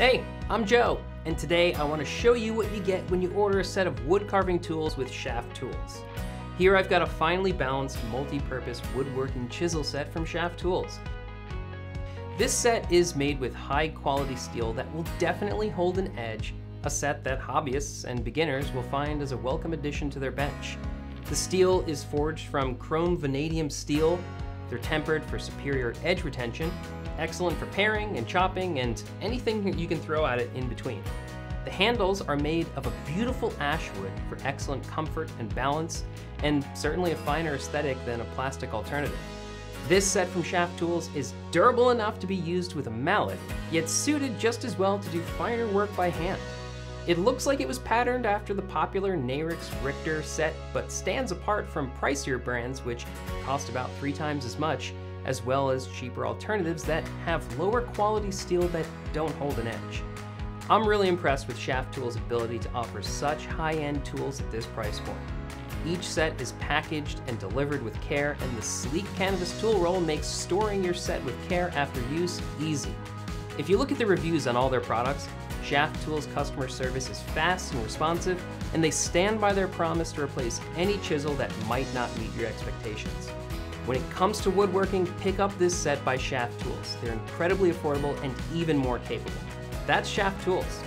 Hey, I'm Joe, and today I want to show you what you get when you order a set of wood carving tools with Schaaf Tools. Here I've got a finely balanced multi-purpose woodworking chisel set from Schaaf Tools. This set is made with high quality steel that will definitely hold an edge, a set that hobbyists and beginners will find as a welcome addition to their bench. The steel is forged from chrome vanadium steel, they're tempered for superior edge retention, excellent for paring and chopping and anything you can throw at it in between. The handles are made of a beautiful ash wood for excellent comfort and balance, and certainly a finer aesthetic than a plastic alternative. This set from Schaaf Tools is durable enough to be used with a mallet, yet suited just as well to do finer work by hand. It looks like it was patterned after the popular Narex Richter set, but stands apart from pricier brands which cost about three times as much as well as cheaper alternatives that have lower quality steel that don't hold an edge. I'm really impressed with Schaaf Tools' ability to offer such high-end tools at this price point. Each set is packaged and delivered with care, and the sleek canvas tool roll makes storing your set with care after use easy. If you look at the reviews on all their products, Schaaf Tools customer service is fast and responsive, and they stand by their promise to replace any chisel that might not meet your expectations. When it comes to woodworking, pick up this set by Schaaf Tools. They're incredibly affordable and even more capable. That's Schaaf Tools.